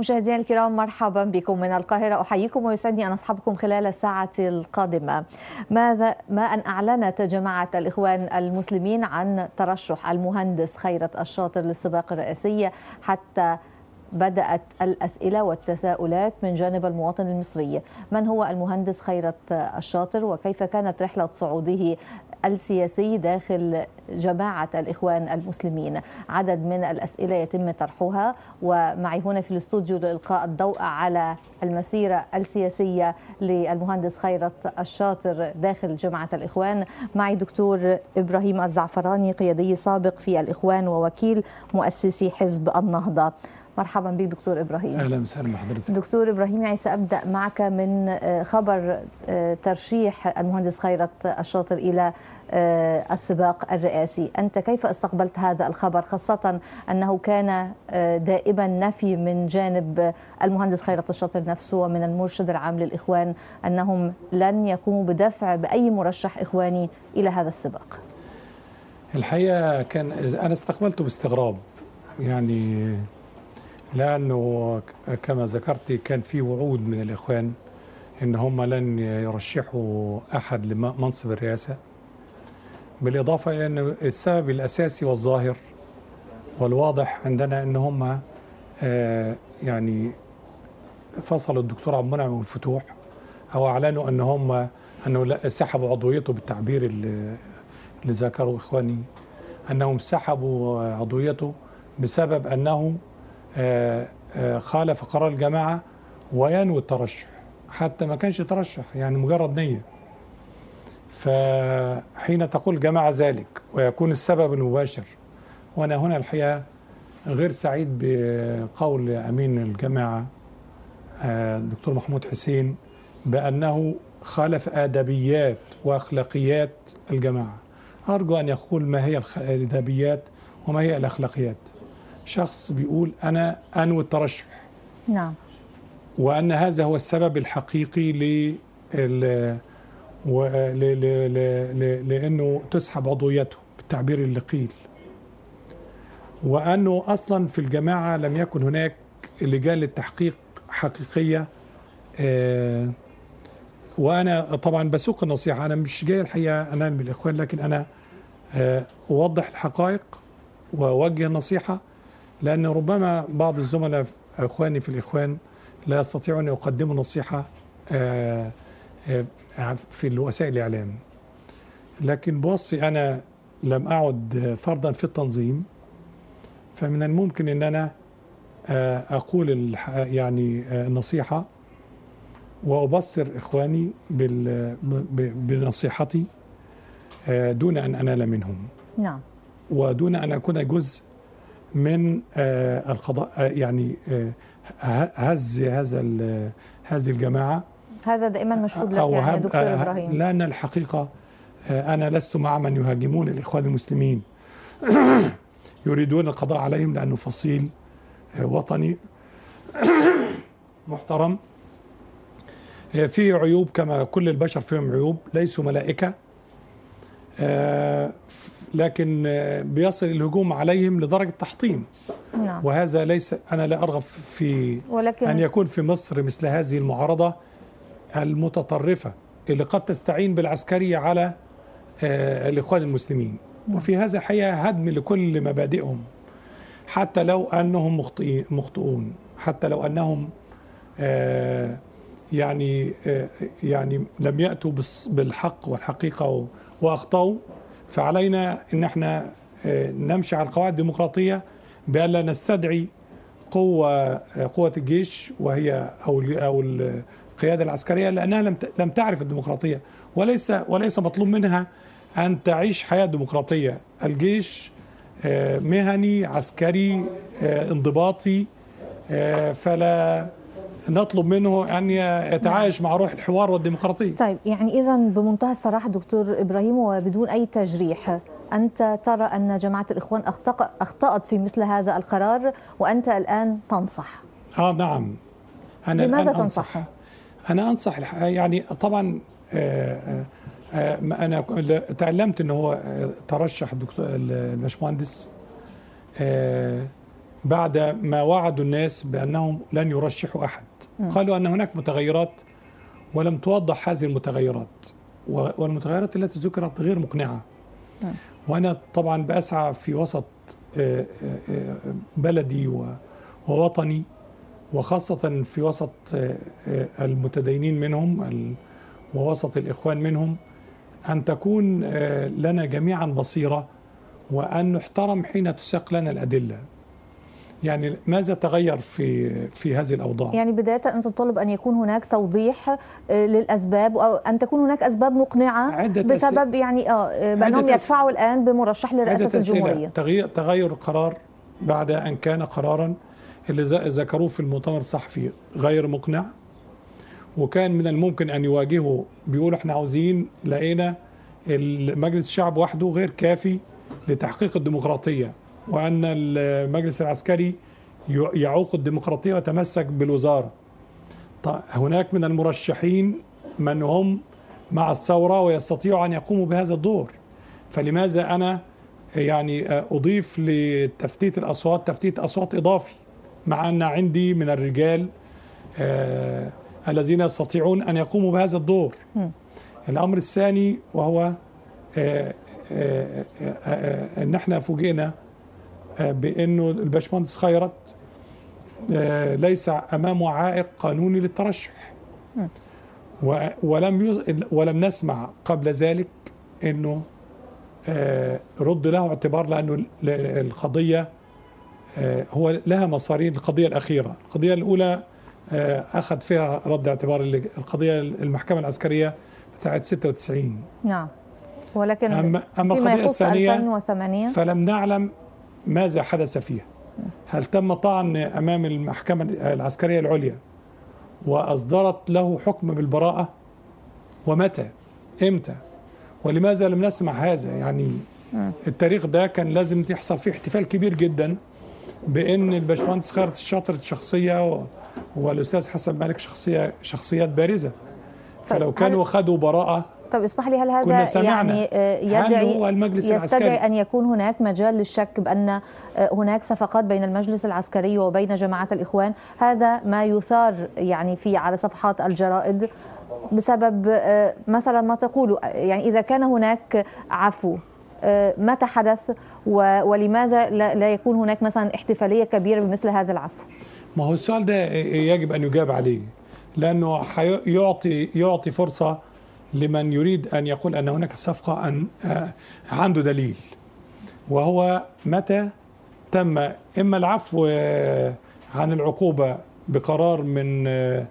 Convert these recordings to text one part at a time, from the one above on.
مشاهدينا الكرام مرحبا بكم من القاهرة. أحييكم ويسعدني أن أصحبكم خلال الساعة القادمة. ماذا ما أن أعلنت جماعة الإخوان المسلمين عن ترشح المهندس خيرت الشاطر للسباق الرئاسي حتى بدأت الأسئلة والتساؤلات من جانب المواطن المصري. من هو المهندس خيرت الشاطر؟ وكيف كانت رحلة صعوده السياسي داخل جماعة الإخوان المسلمين؟ عدد من الأسئلة يتم طرحها. ومعي هنا في الاستوديو لإلقاء الضوء على المسيرة السياسية للمهندس خيرت الشاطر داخل جماعة الإخوان. معي دكتور إبراهيم الزعفراني قيادي سابق في الإخوان ووكيل مؤسسي حزب النهضة. مرحبا بك دكتور إبراهيم. أهلا وسهلا بحضرتك. دكتور إبراهيم يعني سأبدأ معك من خبر ترشيح المهندس خيرت الشاطر إلى السباق الرئاسي. أنت كيف استقبلت هذا الخبر؟ خاصة أنه كان دائما نفي من جانب المهندس خيرت الشاطر نفسه ومن المرشد العام للإخوان أنهم لن يقوموا بدفع بأي مرشح إخواني إلى هذا السباق. الحقيقة كان أنا استقبلته باستغراب. يعني لأنه كما ذكرت كان في وعود من الإخوان إن هم لن يرشحوا أحد لمنصب الرئاسة بالإضافة إلى إن السبب الأساسي والظاهر والواضح عندنا إن هم يعني فصلوا الدكتور عبد المنعم والفتوح أو أعلنوا إن هم أنه سحبوا عضويته بالتعبير اللي ذكره إخواني أنهم سحبوا عضويته بسبب أنه خالف قرار الجماعة وينوي الترشح حتى ما كانش يترشح يعني مجرد نية. فحين تقول الجماعة ذلك ويكون السبب المباشر وأنا هنا الحقيقة غير سعيد بقول أمين الجماعة الدكتور محمود حسين بأنه خالف آدبيات وأخلاقيات الجماعة. أرجو أن يقول ما هي الآدبيات وما هي الأخلاقيات. شخص بيقول أنا أنوي الترشح. نعم. وأن هذا هو السبب الحقيقي ل و... ل... ل... ل... لأنه تسحب عضويته بالتعبير اللي قيل وأنه أصلا في الجماعة لم يكن هناك لجان للتحقيق حقيقية آه وأنا طبعا بسوق النصيحة أنا مش جاي الحقيقة أنام بالإخوان لكن أنا آه أوضح الحقائق وأوجه النصيحة. لأن ربما بعض الزملاء إخواني في الإخوان لا يستطيعون أن يقدموا نصيحة في الوسائل الإعلام. لكن بوصفي أنا لم أعد فردا في التنظيم فمن الممكن أن أنا أقول يعني النصيحة وأبصر إخواني بنصيحتي دون أن أنال منهم. نعم. ودون أن أكون جزء من آه القضاء آه يعني آه هز هذا هذه الجماعة. هذا دائما مشهود لك يعني دكتور إبراهيم. لأن الحقيقة أنا لست مع من يهاجمون الإخوان المسلمين. يريدون القضاء عليهم لأنه فصيل وطني. محترم. فيه عيوب كما كل البشر فيهم عيوب. ليسوا ملائكة. لكن بيصل الهجوم عليهم لدرجة تحطيم. نعم. وهذا ليس أنا لا أرغب في ولكن أن يكون في مصر مثل هذه المعارضة المتطرفة اللي قد تستعين بالعسكرية على الإخوان المسلمين. وفي هذا الحقيقة هدم لكل مبادئهم. حتى لو أنهم مخطئون. حتى لو أنهم يعني يعني لم يأتوا بالحق والحقيقة وأخطأوا فعلينا إن إحنا نمشي على القواعد الديمقراطية بألا نستدعي قوة قوة الجيش وهي أو أو القيادة العسكرية لأنها لم لم تعرف الديمقراطية. وليس وليس مطلوب منها أن تعيش حياة ديمقراطية. الجيش مهني عسكري انضباطي فلا نطلب منه أن يتعايش مع روح الحوار والديمقراطية. طيب يعني اذا بمنتهى الصراحة دكتور إبراهيم وبدون أي تجريح أنت ترى أن جماعة الإخوان أخطأت في مثل هذا القرار وأنت الآن تنصح. آه نعم. أنا لماذا تنصح؟ أنا أنصح يعني طبعا آآ آآ أنا تعلمت ان هو ترشح الدكتور الباشمهندس بعد ما وعدوا الناس بأنهم لن يرشحوا أحد. قالوا أن هناك متغيرات ولم توضح هذه المتغيرات والمتغيرات التي ذكرت غير مقنعة. وأنا طبعا بأسعى في وسط آه، آه، بلدي ووطني وخاصة في وسط آه، المتدينين منهم ووسط الإخوان منهم أن تكون لنا جميعا بصيرة وأن نحترم حين تساق لنا الأدلة. يعني ماذا تغير في في هذه الأوضاع؟ يعني بداية أنت تطلب أن يكون هناك توضيح آه، للأسباب أو أن تكون هناك أسباب مقنعة عدة بسبب يعني آه أس- يدفعوا الآن بمرشح أسئلة. الجمهورية. تغيير, تغير القرار بعد أن كان قرارا اللي ذكروه في المؤتمر الصحفي غير مقنع وكان من الممكن أن يواجهوا بيقولوا إحنا عاوزين لقينا مجلس الشعب وحده غير كافي لتحقيق الديمقراطية. وأن المجلس العسكري يعوق الديمقراطية ويتمسك بالوزارة. طيب هناك من المرشحين من هم مع الثورة ويستطيعوا أن يقوموا بهذا الدور. فلماذا أنا يعني أضيف لتفتيت الأصوات تفتيت أصوات إضافي مع أن عندي من الرجال آه الذين يستطيعون أن يقوموا بهذا الدور. الأمر الثاني وهو آه آه آه آه أن إحنا فوجئنا بأنه الباشمهندس خيرت آه ليس أمامه عائق قانوني للترشح. ولم ولم نسمع قبل ذلك إنه آه، رد له اعتبار لأنه ال- ال- القضية آه، هو لها مسارين القضية الأخيرة. القضية الأولى أخذ فيها رد اعتبار القضية المحكمة العسكرية بتاعت 96 نعم. ولكن أما- أما فيما القضية يخص الثانية 2008 فلم نعلم ماذا حدث فيها؟ هل تم طعن أمام المحكمة العسكرية العليا وأصدرت له حكم بالبراءة؟ ومتى؟ إمتى؟ ولماذا لم نسمع هذا؟ يعني التاريخ ده كان لازم يحصل فيه احتفال كبير جدا بإن الباشمهندس خالد الشاطر شخصية والأستاذ حسن مالك شخصيه شخصيات بارزة. فلو هل- كانوا خدوا براءة طب اسمح لي هل كنا هذا سمعنا. يعني آه، هل يدعي هو المجلس يستدعي العسكري. أن يكون هناك مجال للشك بأن آه، هناك صفقات بين المجلس العسكري وبين جماعة الإخوان؟ هذا ما يثار يعني في على صفحات الجرائد بسبب آه، مثلا ما تقول يعني إذا كان هناك عفو متى حدث؟ ولماذا لا يكون هناك مثلا احتفالية كبيرة بمثل هذا العفو؟ ما هو السؤال ده يجب أن يجاب عليه لأنه يعطي يعطي فرصة لمن يريد أن يقول أن هناك صفقة ان آه، عنده دليل وهو متى تم؟ إما العفو آه، عن العقوبة بقرار من آه،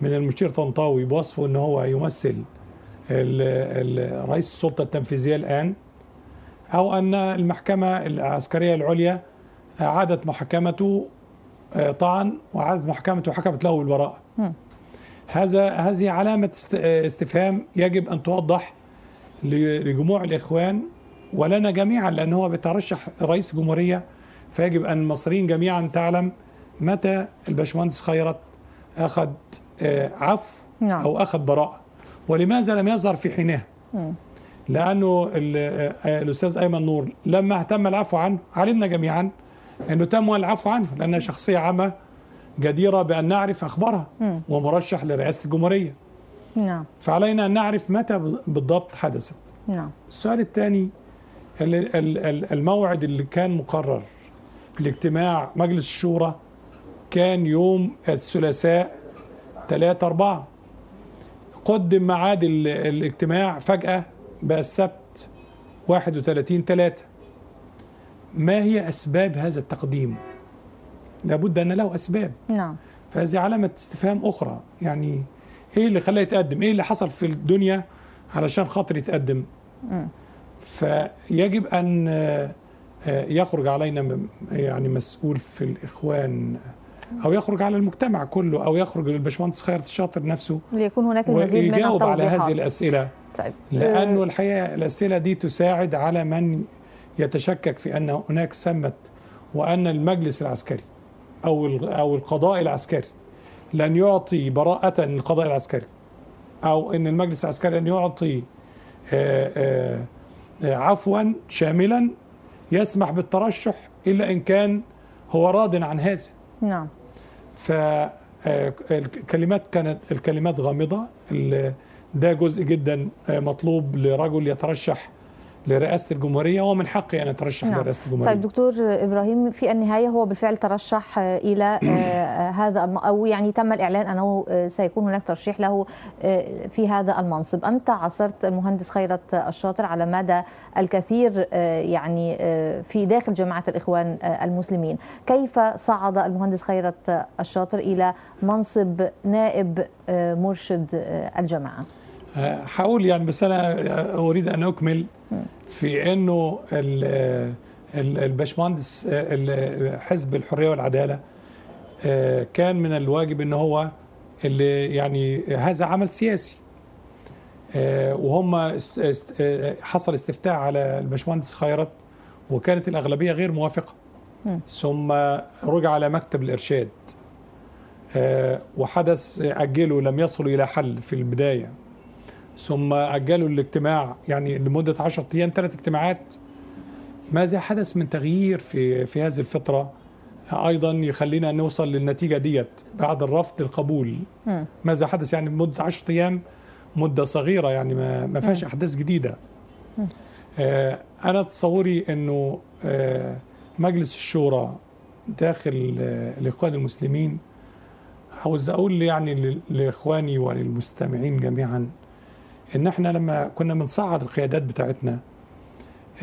من المشير طنطاوي بوصفه إن هو يمثل رئيس السلطة التنفيذية الآن أو أن المحكمة العسكرية العليا أعادت محاكمته طعن وعادت محكمته وحكمت له بالبراءة هذا هذه علامة است- آه، استفهام يجب أن توضح لجموع الإخوان ولنا جميعا لأن هو بيترشح رئيس الجمهورية فيجب أن المصريين جميعا تعلم متى الباشمهندس خيرت أخذ آه، عفو نعم. أو أخذ براءة. ولماذا لم يظهر في حينها؟ لأنه ال- آه، الأستاذ أيمن نور لما اهتم العفو عنه علمنا جميعا أنه تم العفو عنه لأنها شخصية عامة جديرة بأن نعرف أخبارها ومرشح لرئاسة الجمهورية. نعم. فعلينا أن نعرف متى بالضبط حدثت. نعم. السؤال الثاني ال- ال- ال- الموعد اللي كان مقرر لاجتماع مجلس الشورى كان يوم الثلاثاء 3 4 قدم ميعاد ال- الاجتماع فجأة بقى السبت 31 3 ما هي أسباب هذا التقديم؟ لابد أن له أسباب. نعم. فهذه علامة استفهام أخرى. يعني إيه اللي خلاه يتقدم؟ إيه اللي حصل في الدنيا علشان خاطر يتقدم؟ فيجب أن آه، يخرج علينا م- يعني مسؤول في الإخوان أو يخرج على المجتمع كله أو يخرج الباشمهندس خيرت الشاطر نفسه ليكون هناك المزيد من ويجاوب على التوضيحات. هذه الأسئلة. طيب. لأنه آه، الحقيقة الأسئلة دي تساعد على من يتشكك في أن هناك سمت وأن المجلس العسكري أو ال- أو القضاء العسكري لن يعطي براءة للقضاء العسكري أو أن المجلس العسكري لن يعطي آه، آه، آه، عفوا شاملا يسمح بالترشح إلا إن كان هو راض عن هذا. نعم. فالكلمات كانت الكلمات غامضة ال- ده جزء جدا مطلوب لرجل يترشح لرئاسة الجمهورية ومن حقي أن أترشح نعم. لرئاسة الجمهورية. طيب دكتور إبراهيم في النهاية هو بالفعل ترشح آه، إلى آه، هذا الم... أو يعني تم الإعلان أنه آه، سيكون هناك ترشيح له آه، في هذا المنصب. أنت عاصرت المهندس خيرت الشاطر على مدى الكثير آه، يعني آه، في داخل جماعة الإخوان آه، المسلمين. كيف صعد المهندس خيرت الشاطر إلى منصب نائب آه، مرشد آه، الجماعة؟ آه، هقول يعني بس أنا آه، أريد أن أكمل في ال- الباشمهندس ال- حزب الحرية والعدالة آه، كان من الواجب أن هو اللي يعني هذا عمل سياسي. وهم حصل استفتاء على الباشمهندس خيرت وكانت الأغلبية غير موافقة. ثم رجع على مكتب الإرشاد. آه، وحدث أجلوا لم يصلوا إلى حل في البداية. ثم أجلوا الاجتماع يعني لمدة عشرة أيام ثلاث اجتماعات. ماذا حدث من تغيير في في هذه الفترة أيضا يخلينا نوصل للنتيجة ديت بعد الرفض القبول. ماذا حدث؟ يعني مدة عشرة أيام مدة صغيرة يعني ما, ما فيهاش أحداث جديدة. آه أنا تصوري أنه آه مجلس الشورى داخل آه الإخوان المسلمين عاوز أقول يعني لإخواني وللمستمعين جميعا إن إحنا لما كنا بنصعد القيادات بتاعتنا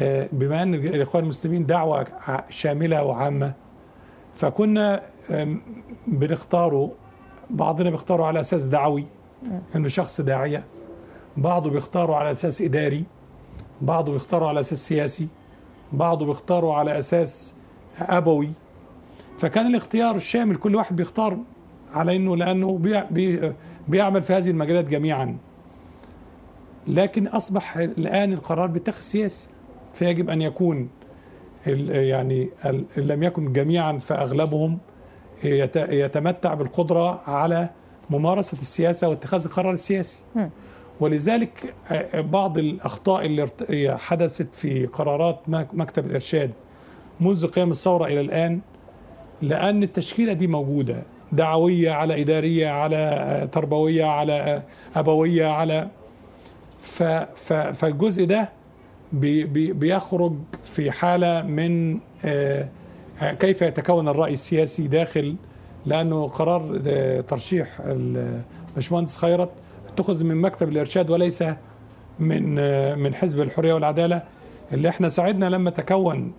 آه، بما إن الإخوان المسلمين دعوة شاملة وعامة فكنا بنختاره بعضنا بيختاروا على أساس دعوي إنه شخص داعية بعضه بيختاروا على أساس إداري بعضه بيختاروا على أساس سياسي بعضه بيختاروا على أساس أبوي. فكان الاختيار الشامل كل واحد بيختار على إنه لأنه بي بي بيعمل في هذه المجالات جميعا. لكن أصبح الآن القرار بيتخذ سياسي فيجب أن يكون يعني إن لم يكن جميعا فأغلبهم يت- يتمتع بالقدرة على ممارسة السياسة واتخاذ القرار السياسي. ولذلك آه، بعض الأخطاء اللي حدثت في قرارات مك- مكتب الإرشاد منذ قيام الثورة إلى الآن لأن التشكيلة دي موجودة دعوية على إدارية على آه، تربوية على آه، أبوية على فالجزء ده بي بي بيخرج في حالة من آه، كيف يتكون الرأي السياسي داخل؟ لأنه قرار آه، ترشيح الباشمهندس خيرت اتخذ من مكتب الإرشاد وليس من آه، من حزب الحرية والعدالة. اللي إحنا ساعدنا لما تكون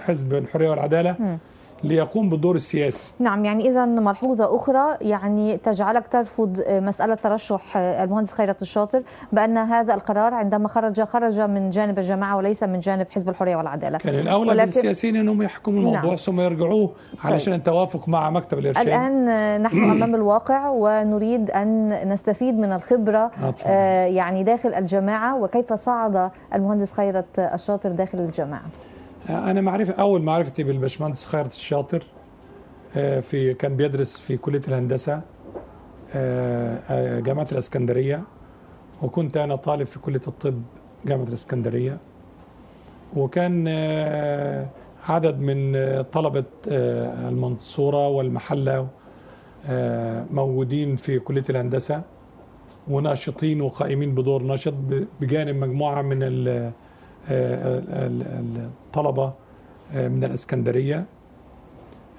حزب الحرية والعدالة ليقوم بالدور السياسي. نعم يعني إذا ملحوظة أخرى يعني تجعلك ترفض مسألة ترشح المهندس خيرت الشاطر بأن هذا القرار عندما خرج خرج من جانب الجماعة وليس من جانب حزب الحرية والعدالة. كان الأولى ولكن- بالسياسيين أنهم يحكموا الموضوع نعم. ثم يرجعوه علشان التوافق مع مكتب الإرشاد. الآن نحن أمام الواقع ونريد أن نستفيد من الخبرة اتفضل. آه، يعني داخل الجماعة وكيف صعد المهندس خيرت الشاطر داخل الجماعة؟ أنا معرفه أول معرفتي بالباشمهندس خيرت الشاطر آه، في كان بيدرس في كلية الهندسة آه، آه، جامعة الإسكندرية وكنت أنا طالب في كلية الطب جامعة الإسكندرية. وكان آه، عدد من آه، طلبة آه، المنصورة والمحلة آه، موجودين في كلية الهندسة وناشطين وقائمين بدور نشط بجانب مجموعة من ال- آه، من الإسكندرية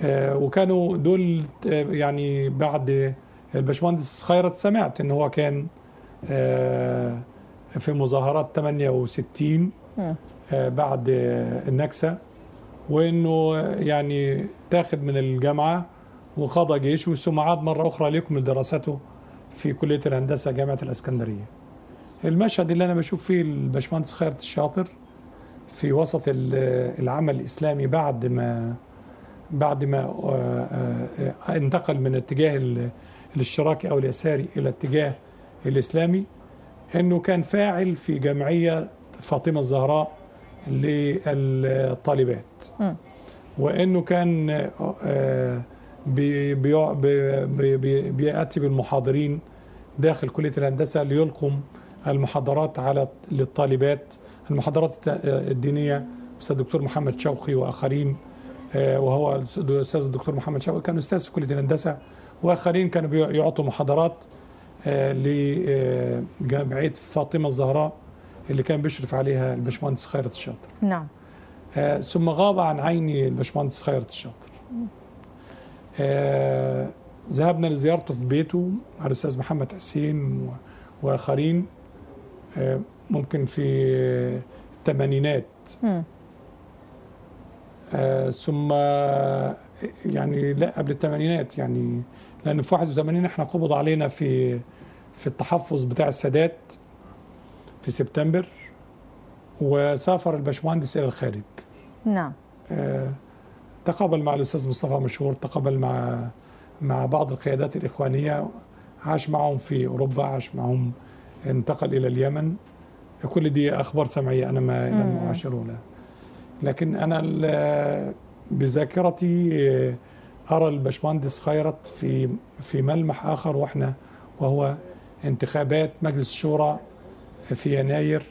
آه، وكانوا دول آه، يعني بعد الباشمهندس خيرت سمعت إن هو كان في مظاهرات 68 مم. آه، بعد النكسة وإنه يعني تاخد من الجامعة وقضى جيش ثم عاد مرة أخرى ليكمل دراسته في كلية الهندسة جامعة الإسكندرية. المشهد اللي أنا بشوف فيه الباشمهندس خيرت الشاطر في وسط ال- العمل الإسلامي بعد ما بعد ما آه، آه، انتقل من اتجاه ال- الاشتراكي أو اليساري إلى اتجاه الإسلامي إنه كان فاعل في جمعية فاطمة الزهراء للطالبات. وإنه كان آه، بي- بي- بي- بي- بيأتي بالمحاضرين داخل كلية الهندسة ليلقوا المحاضرات على للطالبات المحاضرات الدينية أستاذ الدكتور محمد شوقي وآخرين آه، وهو الأستاذ الدكتور محمد شوقي كان أستاذ في كلية الهندسة وآخرين كانوا بي- يعطوا محاضرات آه، لجامعيه فاطمة الزهراء اللي كان بيشرف عليها الباشمهندس خيرت الشاطر. نعم. آه، ثم غاب عن عيني الباشمهندس خيرت الشاطر. آه، ذهبنا لزيارته في بيته على الأستاذ محمد حسين وآخرين. آه، ممكن في الثمانينات. آه، ثم يعني لا قبل الثمانينات يعني لأن في 81 إحنا قبض علينا في في التحفظ بتاع السادات في سبتمبر وسافر الباشمهندس إلى الخارج. نعم. آه، تقابل مع الأستاذ مصطفى مشهور تقابل مع مع بعض القيادات الإخوانية عاش معهم في أوروبا عاش معهم انتقل إلى اليمن. كل دي أخبار سمعية أنا ما لم لا لكن أنا ال- بذاكرتي آه، أرى الباشمهندس خيرت في في ملمح آخر وإحنا وهو انتخابات مجلس الشورى في يناير.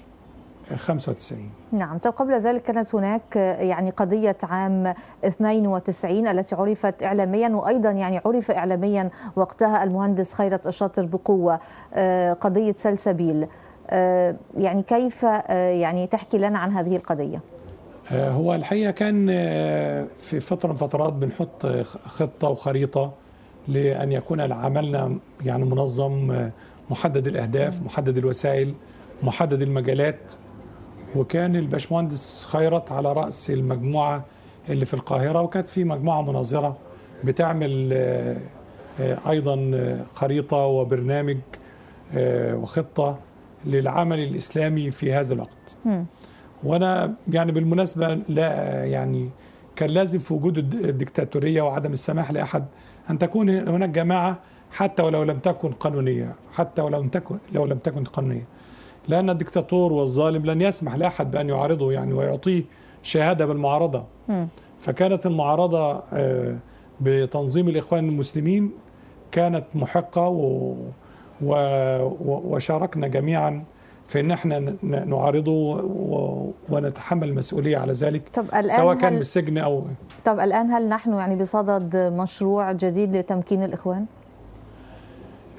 95 نعم طب قبل ذلك كانت هناك يعني قضية عام 92 التي عرفت إعلاميا وأيضا يعني عرف إعلاميا وقتها المهندس خيرت الشاطر بقوة آه، قضية سلسبيل. آه، يعني كيف آه، يعني تحكي لنا عن هذه القضية؟ هو الحقيقة كان في فترة من فترات بنحط خطة وخريطة لأن يكون عملنا يعني منظم محدد الأهداف محدد الوسائل محدد المجالات. وكان الباشمهندس خيرت على رأس المجموعة اللي في القاهرة وكانت في مجموعة مناظرة بتعمل آه، آه، أيضا آه، خريطة وبرنامج وخطة للعمل الإسلامي في هذا الوقت. وأنا يعني بالمناسبة لا يعني كان لازم في وجود الد- الدكتاتورية وعدم السماح لأحد أن تكون هناك جماعة حتى ولو لم تكن قانونية حتى ولو لم تكن لو لم تكن قانونية لأن الدكتاتور والظالم لن يسمح لأحد بأن يعارضه يعني ويعطيه شهادة بالمعارضة مم. فكانت المعارضة آه، بتنظيم الإخوان المسلمين كانت محقة و و وشاركنا جميعا في إن إحنا نعارضه و- ونتحمل المسؤولية على ذلك طب الآن سواء كان هل بالسجن أو طب الآن هل نحن يعني بصدد مشروع جديد لتمكين الإخوان؟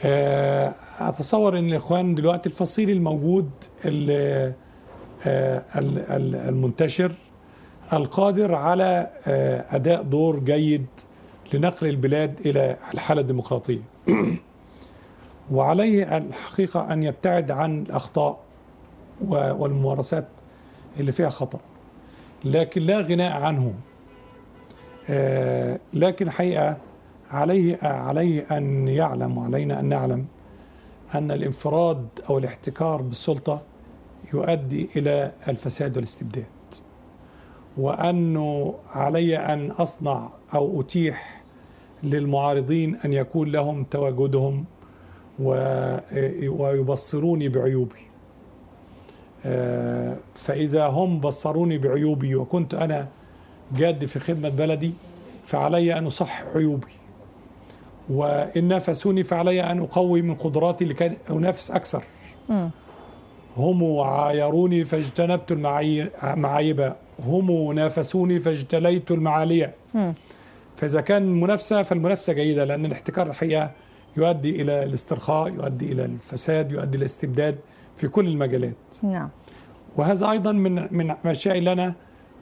آه، أتصور إن الاخوان دلوقتي الفصيل الموجود ال- آه، ال- ال- المنتشر القادر على آه، أداء دور جيد لنقل البلاد إلى الحالة الديمقراطية. وعليه الحقيقة أن يبتعد عن الأخطاء والممارسات اللي فيها خطا لكن لا غناء عنه. آه، لكن الحقيقة عليه عليه أن يعلم وعلينا أن نعلم أن الانفراد أو الاحتكار بالسلطة يؤدي إلى الفساد والاستبداد. وانه علي أن أصنع أو أتيح للمعارضين أن يكون لهم تواجدهم ويبصروني بعيوبي. آه، فإذا هم بصروني بعيوبي وكنت أنا جاد في خدمة بلدي فعلي أن اصحح عيوبي. وإن نافسوني فعلي أن أقوي من قدراتي لكي أنافس أكثر. هم عايروني فاجتنبت المعاي- المعايب هم نافسوني فاجتليت المعالية. فإذا كان منافسة فالمنافسة جيدة لأن الاحتكار الحقيقة يؤدي إلى الاسترخاء يؤدي إلى الفساد يؤدي إلى الاستبداد في كل المجالات نعم وهذا أيضا من من الاشياء اللي أنا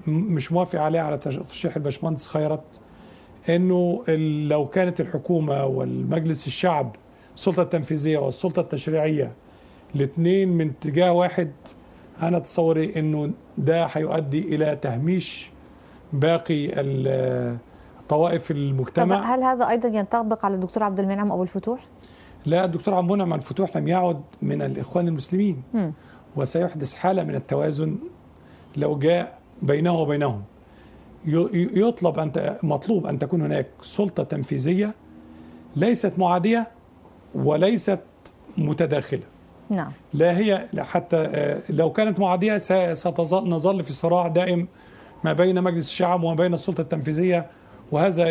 م- مش موافق عليها على ترشيح الباشمهندس خيرت إنه لو كانت الحكومة والمجلس الشعب السلطة التنفيذية والسلطة التشريعية الاثنين من اتجاه واحد أنا تصوري إنه ده هيؤدي إلى تهميش باقي طوائف طب المجتمع هل هذا أيضا ينطبق على الدكتور عبد المنعم أبو الفتوح؟ لا الدكتور عبد المنعم الفتوح لم يعد من الإخوان المسلمين مم. وسيحدث حالة من التوازن لو جاء بينه وبينهم يطلب أن مطلوب أن تكون هناك سلطة تنفيذية ليست معادية وليست متداخلة. نعم. لا هي حتى آه، لو كانت معادية س- ستظل نظل في صراع دائم ما بين مجلس الشعب وما بين السلطة التنفيذية وهذا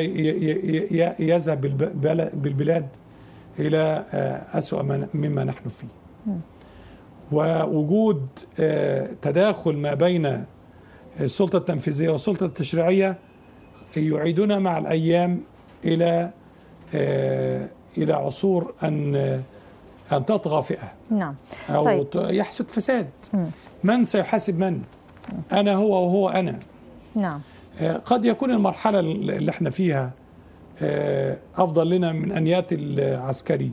يذهب بالب- بالبلاد إلى آه، أسوأ ما- مما نحن فيه. ووجود آه، تداخل ما بين السلطة التنفيذية والسلطة التشريعية يعيدنا مع الأيام إلى آه، إلى عصور أن أن تطغى فئة. نعم. أو طيب. فساد. من سيحاسب من؟ أنا هو وهو أنا. نعم. آه، قد يكون المرحلة اللي إحنا فيها آه، أفضل لنا من أن يأتي العسكري.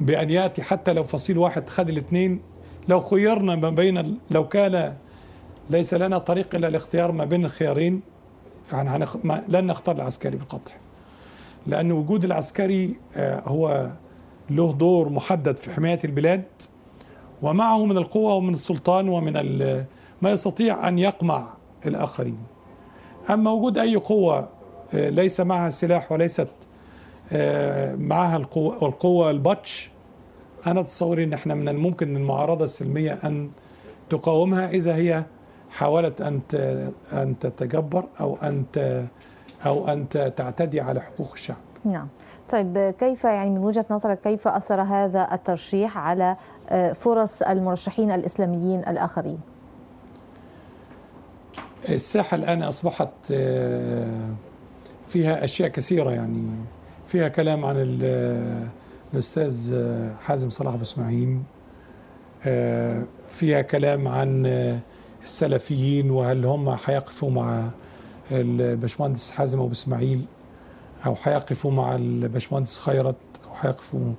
بأن يأتي حتى لو فصيل واحد خد الاثنين. لو خيرنا ما بين لو كان ليس لنا طريق إلا الاختيار ما بين الخيارين فإحنا. لن نختار العسكري بالقطع لأن وجود العسكري آه، هو له دور محدد في حماية البلاد ومعه من القوة ومن السلطان ومن. ما يستطيع أن يقمع الآخرين أما وجود أي قوة آه، ليس معها سلاح وليست آه، معها القوة القوة البطش أنا تصوري أن إحنا من الممكن المعارضة السلمية أن تقاومها إذا هي حاولت أن أن تتجبر أو أن أو أن تعتدي على حقوق الشعب. نعم. طيب كيف يعني من وجهة نظرك كيف أثر هذا الترشيح على آه، فرص المرشحين الإسلاميين الآخرين؟ الساحة الآن أصبحت آه، فيها أشياء كثيرة يعني. فيها كلام عن ال- الأستاذ آه، حازم صلاح أبو إسماعيل آه، فيها كلام عن آه، السلفيين وهل هم هيقفوا مع الباشمهندس حازم أبو إسماعيل أو هيقفوا مع الباشمهندس خيرت أو هيقفوا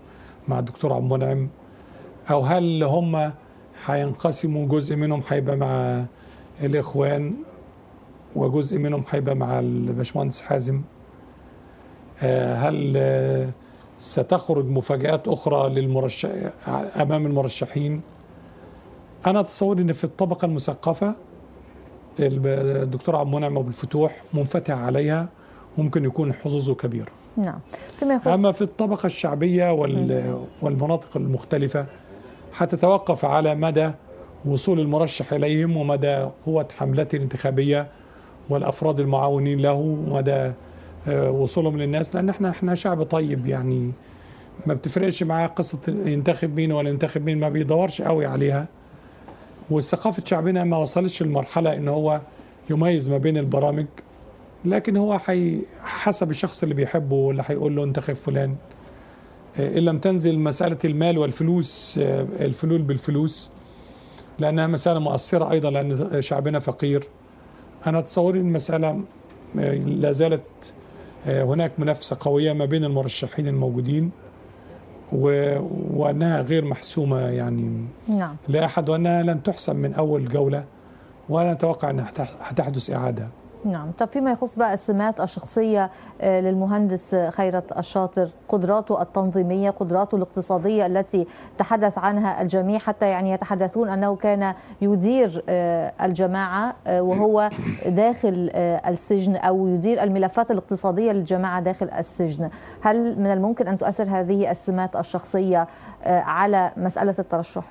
مع الدكتور عبد المنعم؟ أو هل هم هينقسموا جزء منهم هيبقى مع الإخوان وجزء منهم هيبقى مع الباشمهندس حازم؟ آه، هل ستخرج مفاجآت أخرى للمرشح أمام المرشحين؟ أنا أتصور أن في الطبقة المثقفة الدكتور عبد المنعم أبو الفتوح منفتح عليها ممكن يكون حظوظه كبيرة. نعم فيما يخص أما في الطبقة الشعبية وال- والمناطق المختلفة هتتوقف على مدى وصول المرشح إليهم ومدى قوة حملته الانتخابية والأفراد المعاونين له ومدى آه، وصولهم للناس. لأن إحنا إحنا شعب طيب يعني ما بتفرقش معاه قصة ينتخب مين ولا ينتخب مين ما بيدورش قوي عليها. والثقافة شعبنا ما وصلتش للمرحلة إن هو يميز ما بين البرامج لكن هو حي حسب الشخص اللي بيحبه واللي هيقول له انتخب فلان. إن لم تنزل مسألة المال والفلوس الفلول بالفلوس لأنها مسألة مؤثرة أيضا لأن شعبنا فقير. أنا تصوري المسألة آه، لا زالت آه، هناك منافسة قوية ما بين المرشحين الموجودين. و... وأنها غير محسومة يعني. نعم. لأحد وأنها لن تحسم من أول جولة وأنا أتوقع أنها هتح- هتحدث إعادة. نعم طب فيما يخص بقى السمات الشخصية آه، للمهندس خيرت الشاطر قدراته التنظيمية قدراته الاقتصادية التي تحدث عنها الجميع حتى يعني يتحدثون أنه كان يدير آه، الجماعة آه، وهو داخل السجن أو يدير الملفات الاقتصادية للجماعة داخل السجن هل من الممكن أن تؤثر هذه السمات الشخصية على مسألة الترشح؟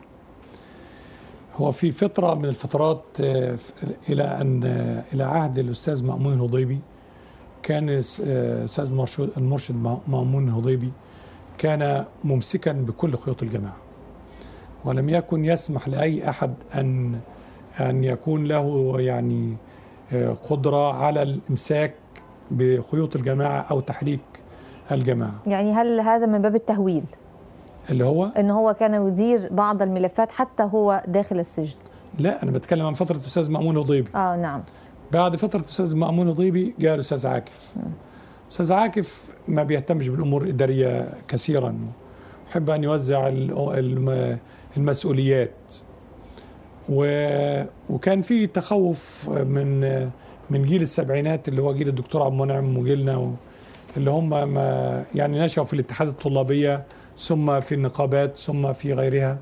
هو في فترة من الفترات آه، إلى أن آه، إلى عهد الأستاذ مأمون الهضيبي كان الس- آه، المرشد المرشد مأ- مأمون الهضيبي كان ممسكا بكل خيوط الجماعة ولم يكن يسمح لأي أحد أن أن يكون له يعني قدرة على الإمساك بخيوط الجماعة أو تحريك الجماعة. يعني هل هذا من باب التهويل؟ اللي هو؟ أن هو كان يدير بعض الملفات حتى هو داخل السجن. لا أنا بتكلم عن فترة الأستاذ مأمون الهضيبي آه نعم. بعد فترة الأستاذ مأمون الضيبي جاء الأستاذ عاكف الأستاذ عاكف ما بيهتمش بالأمور الإدارية كثيرا يحب أن يوزع ال- الم- المسؤوليات. و- وكان في تخوف من من جيل السبعينات اللي هو جيل الدكتور عبد المنعم وجيلنا و- اللي هم ما يعني نشأوا في الاتحاد الطلابية. ثم في النقابات ثم في غيرها.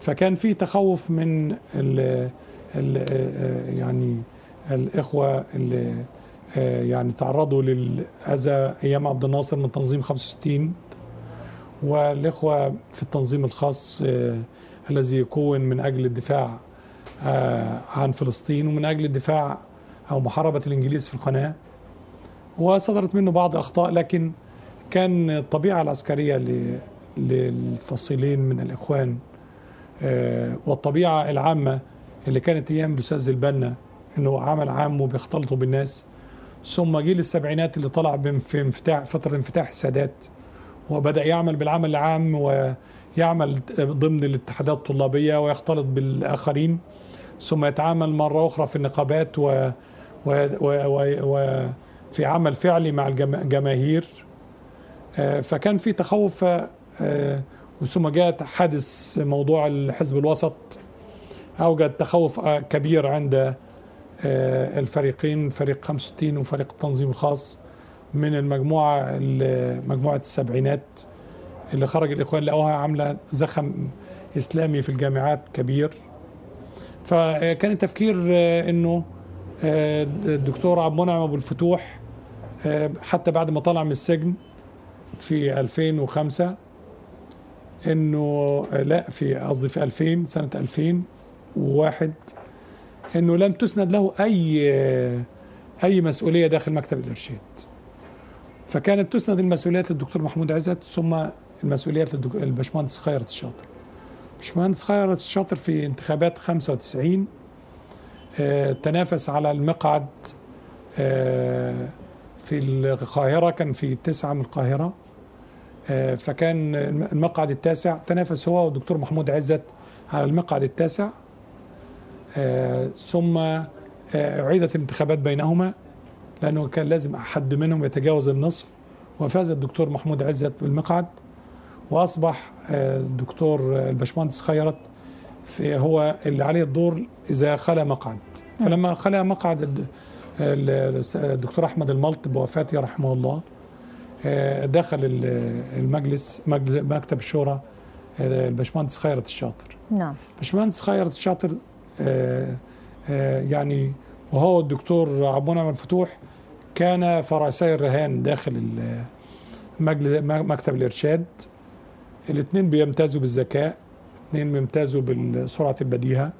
فكان في تخوف من ال ال يعني الإخوة اللي يعني تعرضوا للأذى أيام عبد الناصر من تنظيم 65 والإخوة في التنظيم الخاص الذي يكون من أجل الدفاع آه، عن فلسطين ومن أجل الدفاع أو محاربة الإنجليز في القناة وصدرت منه بعض أخطاء لكن كان الطبيعة العسكرية للفصيلين من الإخوان آه، والطبيعة العامة اللي كانت أيام الأستاذ البنا إنه عمل عام وبيختلطوا بالناس. ثم جيل السبعينات اللي طلع في انفتاح فترة انفتاح السادات وبدأ يعمل بالعمل العام ويعمل ضمن الاتحادات الطلابية ويختلط بالآخرين. ثم يتعامل مرة أخرى في النقابات و, و, و, و, و في عمل فعلي مع الجماهير فكان في تخوف آه، وثم جاء حادث موضوع الحزب الوسط. أوجد تخوف آه، كبير عند آه، الفريقين فريق 65 وفريق التنظيم الخاص من المجموعة ال- مجموعة السبعينات اللي خرج الإخوان لقوها عاملة زخم إسلامي في الجامعات كبير. فكان التفكير آه، آه، الدكتور عبد المنعم أبو الفتوح آه، حتى بعد ما طلع من السجن في 2005 إنه لا في قصدي في 2000 سنة 2001 إنه لم تسند له أي أي مسؤولية داخل مكتب الإرشاد. فكانت تسند المسؤوليات للدكتور محمود عزت ثم المسؤوليات للباشمهندس خيرت الشاطر. باشمهندس خيرت الشاطر في انتخابات 95 آه، تنافس على المقعد آه، في القاهرة كان في تسعة من القاهرة. آه، فكان المقعد التاسع. تنافس هو والدكتور محمود عزت على المقعد التاسع. آه، ثم آه، أعيدت الانتخابات بينهما لأنه كان لازم أحد منهم يتجاوز النصف. وفاز الدكتور محمود عزت بالمقعد. وأصبح الدكتور الباشمهندس خيرت هو اللي عليه الدور إذا خلى مقعد. فلما خلى مقعد الدكتور أحمد الملط بوفاته رحمه الله آه، دخل ال- المجلس مجل- مكتب الشورى آه، الباشمهندس خيرت الشاطر. نعم. باشمهندس خيرت الشاطر آه، يعني وهو الدكتور عبد المنعم الفتوح كان فرسي الرهان داخل ال- مجل- مكتب الإرشاد. الاثنين بيمتازوا بالذكاء الاثنين بيمتازوا بسرعة البديهة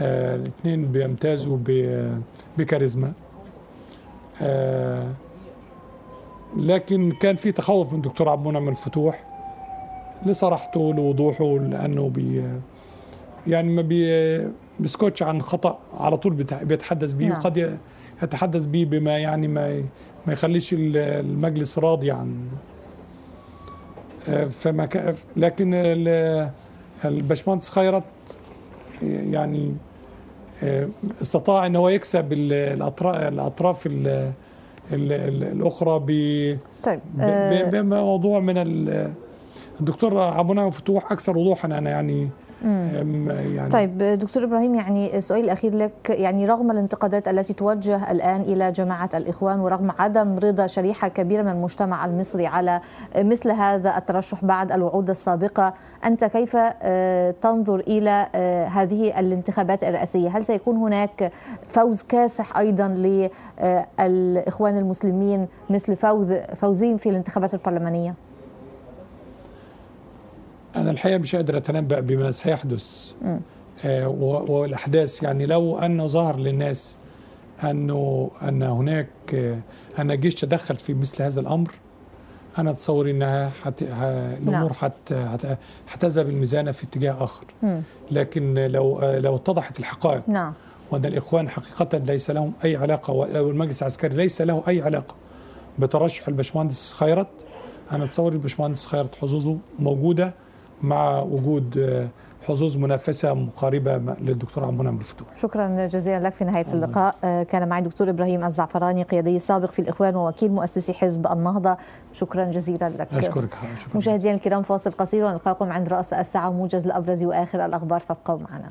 الاثنين بيمتازوا ب- بكاريزما آه، لكن كان في تخوف من الدكتور عبد المنعم الفتوح لصراحته لوضوحه لأنه بي يعني ما بي بيسكتش عن خطأ على طول بيتح- بيتحدث بيه نعم. وقد يتحدث بيه بما يعني ما ما يخليش ال- المجلس راضي عن آه، فما لكن ال- الباشمهندس خيرت يعني استطاع إن هو يكسب ال- الاطراف الأطراف ال- ال- ال- الأخرى ب طيب آه، بموضوع من ال- الدكتور ابو نعم فتوح أكثر وضوحا أنا يعني يعني طيب دكتور إبراهيم يعني السؤال الأخير لك يعني رغم الانتقادات التي توجه الآن إلى جماعة الإخوان ورغم عدم رضا شريحة كبيرة من المجتمع المصري على مثل هذا الترشح بعد الوعود السابقة أنت كيف آه، تنظر إلى آه، هذه الانتخابات الرئاسية؟ هل سيكون هناك فوز كاسح أيضا للاخوان المسلمين مثل فوز فوزهم في الانتخابات البرلمانية؟ أنا الحقيقة مش قادر أتنبأ بما سيحدث. آه، و- والأحداث يعني لو انه ظهر للناس أنه أن هناك آه، أن الجيش تدخل في مثل هذا الأمر أنا أتصور إنها حت... ه... الأمور حت... حت... حتذهب الميزانة في اتجاه آخر مم. لكن لو آه، لو اتضحت الحقائق نعم وأن الإخوان حقيقه ليس لهم أي علاقة والمجلس العسكري ليس له أي علاقة بترشح الباشمهندس خيرت أنا أتصور الباشمهندس خيرت حظوظه موجودة مع وجود آه، حظوظ منافسة مقاربة للدكتور المنعم الفتوح. شكرا جزيلا لك في نهاية اللقاء. آه، كان معي دكتور إبراهيم الزعفراني قيادي سابق في الإخوان ووكيل مؤسسي حزب النهضة. شكرا جزيلا لك. أشكرك. شكرا. مشاهدينا الكرام فاصل قصير ونلقاكم عند رأس الساعة وموجز لأبرز وآخر الأخبار. فابقوا معنا.